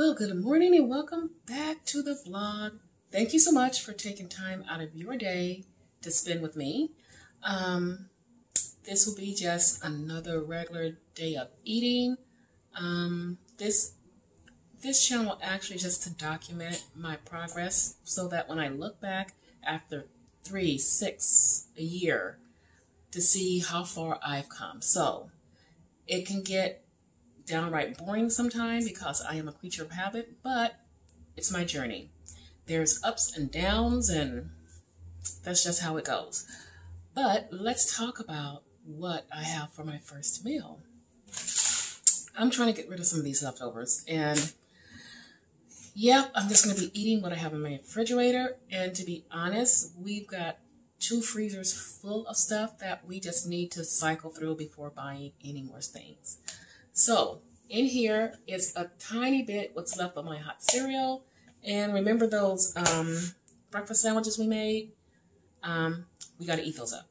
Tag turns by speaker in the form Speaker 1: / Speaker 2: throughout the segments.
Speaker 1: Well, good morning and welcome back to the vlog. Thank you so much for taking time out of your day to spend with me. Um, this will be just another regular day of eating. Um, this this channel actually just to document my progress so that when I look back after three, six, a year to see how far I've come. So it can get downright boring sometimes because I am a creature of habit, but it's my journey. There's ups and downs, and that's just how it goes. But let's talk about what I have for my first meal. I'm trying to get rid of some of these leftovers, and yep, I'm just going to be eating what I have in my refrigerator. And to be honest, we've got two freezers full of stuff that we just need to cycle through before buying any more things. So in here is a tiny bit what's left of my hot cereal. And remember those um, breakfast sandwiches we made? Um, we got to eat those up.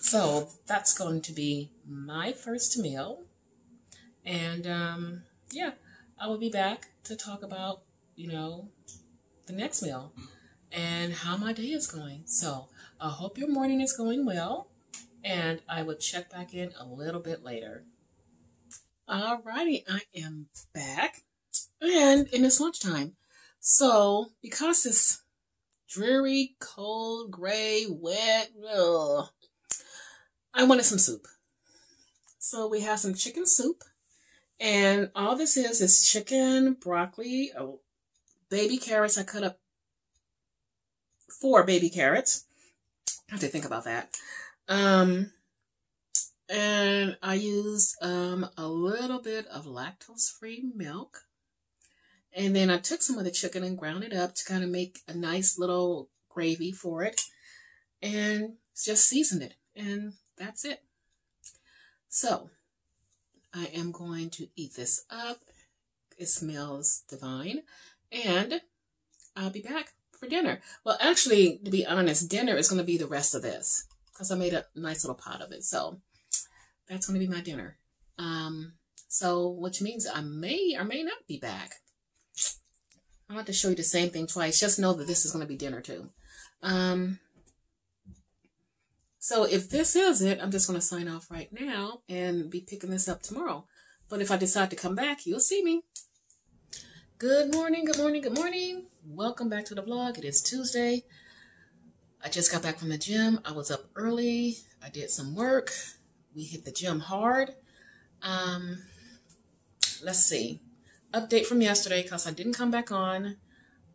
Speaker 1: So that's going to be my first meal. And um, yeah, I will be back to talk about, you know, the next meal and how my day is going. So I hope your morning is going well. And I will check back in a little bit later. Alrighty, I am back. And, and it's lunchtime. So, because it's dreary, cold, gray, wet, ugh, I wanted some soup. So we have some chicken soup. And all this is is chicken, broccoli, oh, baby carrots. I cut up four baby carrots. I have to think about that. Um, and I used um, a little bit of lactose-free milk. And then I took some of the chicken and ground it up to kind of make a nice little gravy for it. And just seasoned it. And that's it. So, I am going to eat this up. It smells divine. And I'll be back for dinner. Well, actually, to be honest, dinner is going to be the rest of this. Because I made a nice little pot of it. So, that's going to be my dinner. Um, so, which means I may or may not be back. I'll have to show you the same thing twice. Just know that this is going to be dinner too. Um, so if this is it, I'm just going to sign off right now and be picking this up tomorrow. But if I decide to come back, you'll see me. Good morning, good morning, good morning. Welcome back to the vlog. It is Tuesday. I just got back from the gym. I was up early. I did some work we hit the gym hard. Um, let's see. Update from yesterday because I didn't come back on.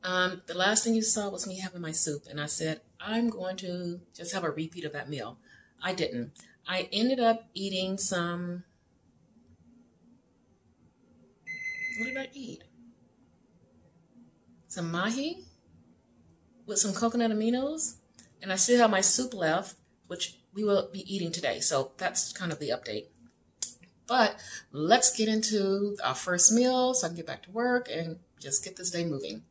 Speaker 1: Um, the last thing you saw was me having my soup, and I said, I'm going to just have a repeat of that meal. I didn't. I ended up eating some. What did I eat? Some mahi with some coconut aminos, and I still have my soup left, which we will be eating today. So that's kind of the update. But let's get into our first meal so I can get back to work and just get this day moving.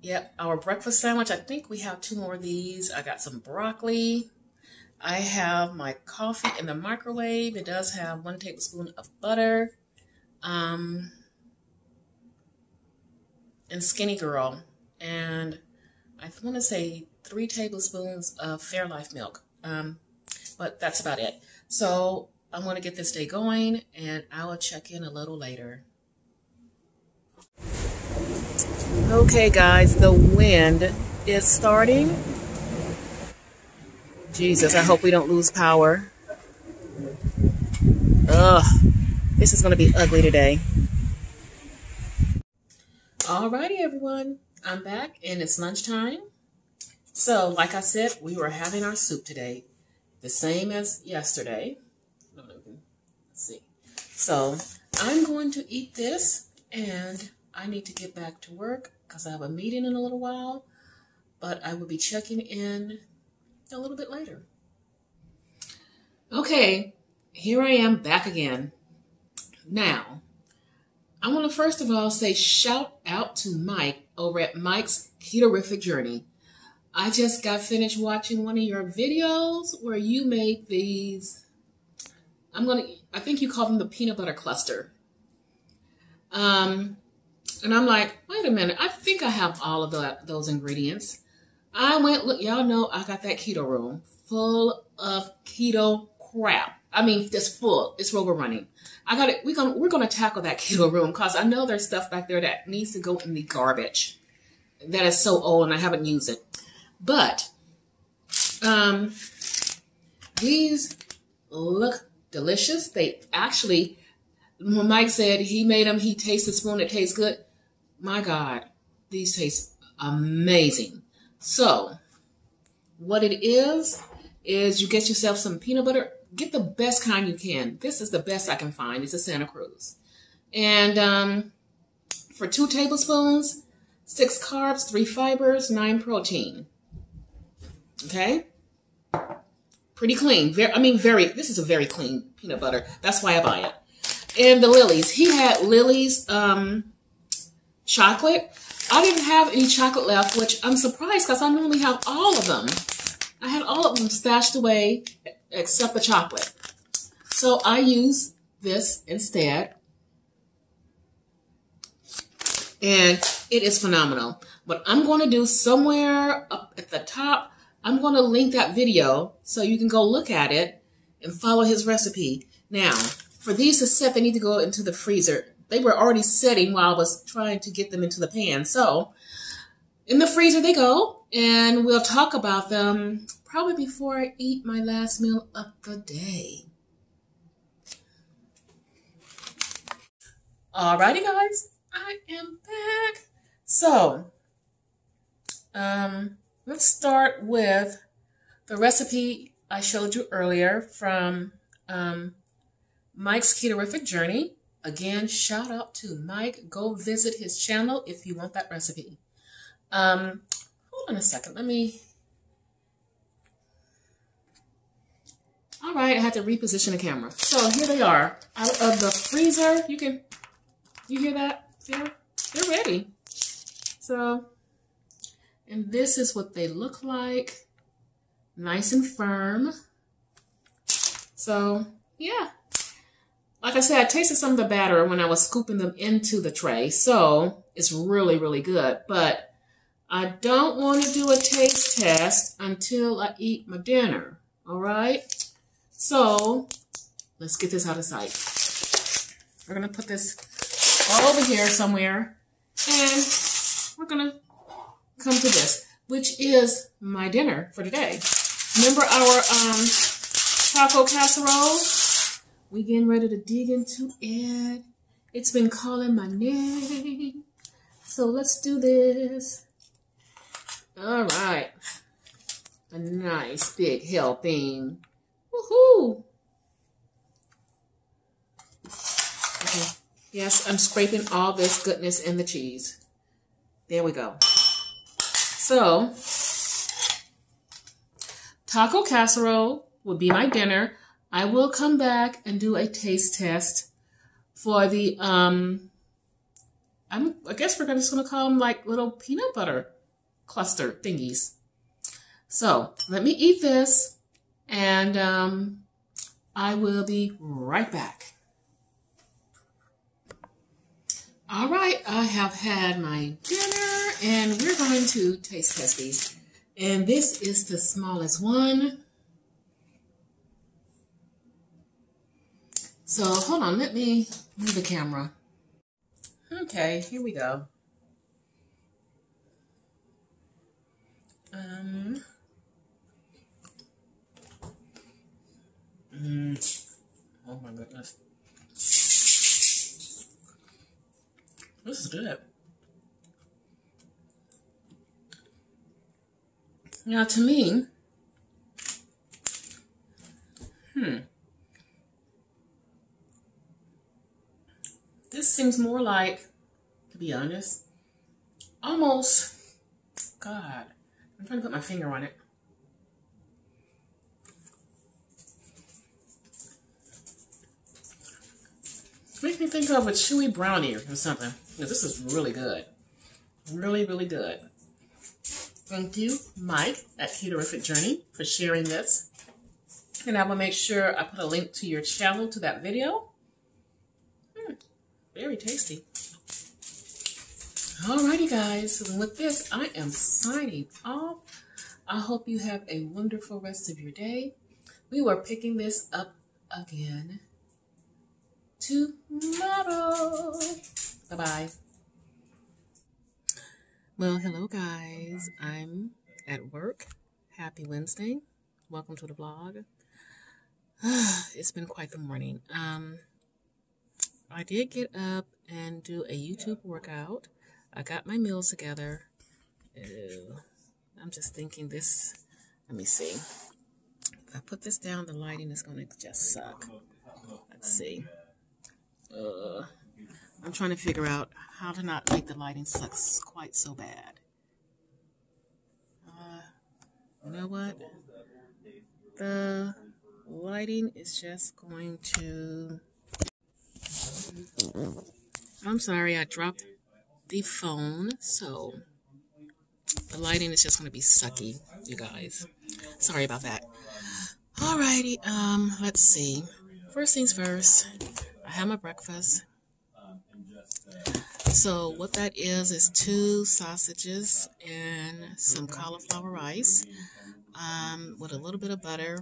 Speaker 1: Yep, our breakfast sandwich. I think we have two more of these. I got some broccoli. I have my coffee in the microwave. It does have one tablespoon of butter. Um, and Skinny Girl. And I want to say three tablespoons of Fairlife milk. Um, but that's about it. So I'm going to get this day going and I will check in a little later. Okay, guys, the wind is starting. Jesus, I hope we don't lose power. Ugh, this is going to be ugly today. Alrighty, everyone. I'm back and it's lunchtime. So, like I said, we were having our soup today, the same as yesterday. Let's see. So, I'm going to eat this, and I need to get back to work because I have a meeting in a little while, but I will be checking in a little bit later. Okay, here I am back again. Now, I want to first of all say shout out to Mike over at Mike's Ketorific Journey. I just got finished watching one of your videos where you made these. I'm going to, I think you call them the peanut butter cluster. Um, and I'm like, wait a minute, I think I have all of the, those ingredients. I went, look, y'all know I got that keto room full of keto crap. I mean, just full. It's rover running. I got it. We're gonna we're gonna tackle that keto room because I know there's stuff back there that needs to go in the garbage. That is so old and I haven't used it. But um, these look delicious. They actually, when Mike said he made them, he tasted spoon. It tastes good. My God, these taste amazing. So, what it is is you get yourself some peanut butter. Get the best kind you can. This is the best I can find. It's a Santa Cruz, and um, for two tablespoons, six carbs, three fibers, nine protein. Okay? Pretty clean. Very, I mean, very, this is a very clean peanut butter. That's why I buy it. And the lilies. He had Lily's um, chocolate. I didn't have any chocolate left, which I'm surprised because I normally have all of them. I had all of them stashed away except the chocolate. So I use this instead. And it is phenomenal. What I'm going to do somewhere up at the top, I'm going to link that video so you can go look at it and follow his recipe. Now, for these to set, they need to go into the freezer. They were already setting while I was trying to get them into the pan. So, in the freezer they go, and we'll talk about them probably before I eat my last meal of the day. Alrighty, guys, I am back. So, um, Let's start with the recipe I showed you earlier from um, Mike's Ketorific Journey. Again, shout out to Mike. Go visit his channel if you want that recipe. Um, hold on a second. Let me... All right, I had to reposition the camera. So here they are. Out of the freezer. You can... You hear that? They're, they're ready. So and this is what they look like. Nice and firm. So, yeah. Like I said, I tasted some of the batter when I was scooping them into the tray. So, it's really, really good. But I don't want to do a taste test until I eat my dinner. All right? So, let's get this out of sight. We're going to put this all over here somewhere. And we're going to come to this, which is my dinner for today. Remember our um, taco casserole? We getting ready to dig into it. It's been calling my name. So let's do this. All right. A nice big helping. Woohoo! Okay. Yes, I'm scraping all this goodness in the cheese. There we go. So, taco casserole will be my dinner. I will come back and do a taste test for the, um, I'm, I guess we're just going to call them like little peanut butter cluster thingies. So let me eat this and um, I will be right back. All right, I have had my dinner and we're going to taste test these. And this is the smallest one. So hold on, let me move the camera. Okay, here we go. Um, mm, oh my goodness. This is good. Now, to me, hmm, this seems more like, to be honest, almost, God, I'm trying to put my finger on it. Makes me think of a chewy brownie or something. This is really good. Really, really good. Thank you, Mike at Ketorific Journey, for sharing this. And I will make sure I put a link to your channel to that video. Hmm, very tasty. Alrighty, guys. With this, I am signing off. I hope you have a wonderful rest of your day. We were picking this up again tomorrow. Bye bye. Well, hello, guys. I'm at work. Happy Wednesday. Welcome to the vlog. it's been quite the morning. Um, I did get up and do a YouTube workout. I got my meals together. Ew. I'm just thinking this. Let me see. If I put this down, the lighting is going to just suck. Let's see. Trying to figure out how to not make the lighting suck quite so bad. Uh, you know what? The lighting is just going to... I'm sorry, I dropped the phone, so the lighting is just going to be sucky, you guys. Sorry about that. Alrighty, um, let's see. First things first, I have my breakfast. So what that is is two sausages and some cauliflower rice um, with a little bit of butter,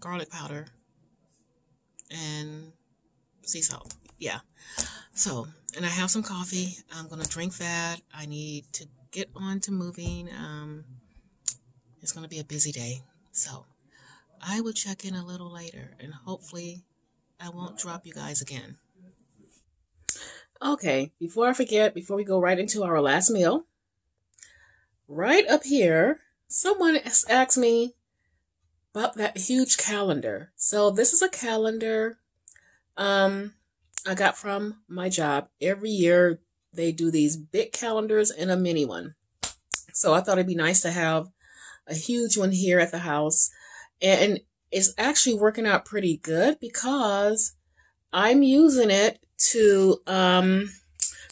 Speaker 1: garlic powder, and sea salt. Yeah. So, and I have some coffee. I'm going to drink that. I need to get on to moving. Um, it's going to be a busy day. So, I will check in a little later and hopefully I won't drop you guys again. Okay, before I forget, before we go right into our last meal, right up here, someone asked me about that huge calendar. So this is a calendar um, I got from my job. Every year they do these big calendars and a mini one. So I thought it'd be nice to have a huge one here at the house. And it's actually working out pretty good because I'm using it to um,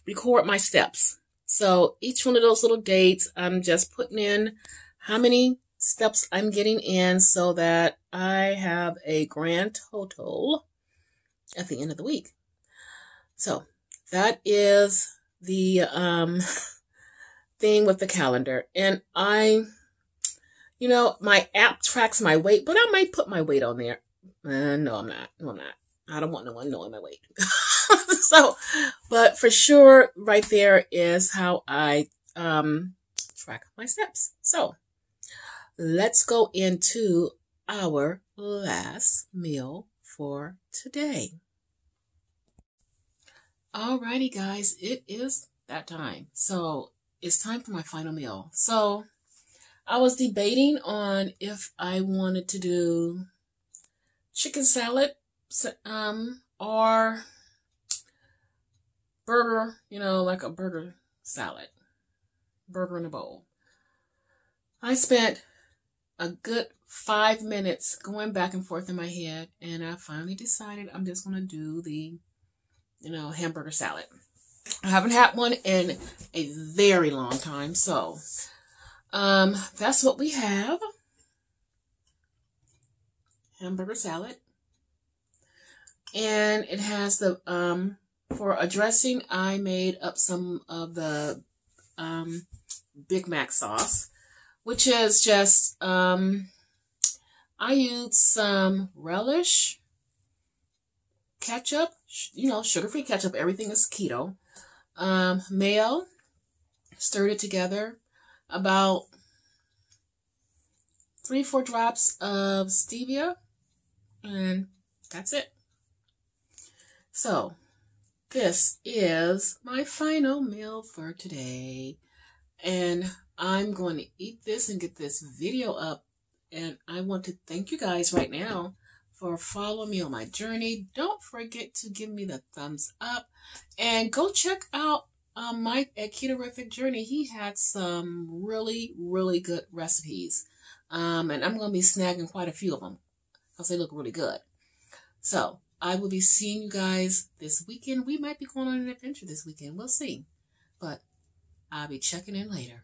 Speaker 1: record my steps. So each one of those little dates, I'm just putting in how many steps I'm getting in so that I have a grand total at the end of the week. So that is the um, thing with the calendar. And I, you know, my app tracks my weight, but I might put my weight on there. Uh, no, I'm not. No, I'm not. I don't want no one knowing my weight. so, but for sure, right there is how I um, track my steps. So, let's go into our last meal for today. Alrighty, guys, it is that time. So, it's time for my final meal. So, I was debating on if I wanted to do chicken salad um, or burger, you know, like a burger salad, burger in a bowl. I spent a good five minutes going back and forth in my head, and I finally decided I'm just going to do the, you know, hamburger salad. I haven't had one in a very long time, so um, that's what we have. Hamburger salad and it has the um for a dressing I made up some of the um Big Mac sauce which is just um I used some relish ketchup you know sugar-free ketchup everything is keto um mayo stirred it together about three four drops of stevia and that's it. So, this is my final meal for today. And I'm going to eat this and get this video up. And I want to thank you guys right now for following me on my journey. Don't forget to give me the thumbs up and go check out um, Mike at Ketorific Journey. He had some really, really good recipes. Um, and I'm going to be snagging quite a few of them because they look really good. So I will be seeing you guys this weekend. We might be going on an adventure this weekend. We'll see. But I'll be checking in later.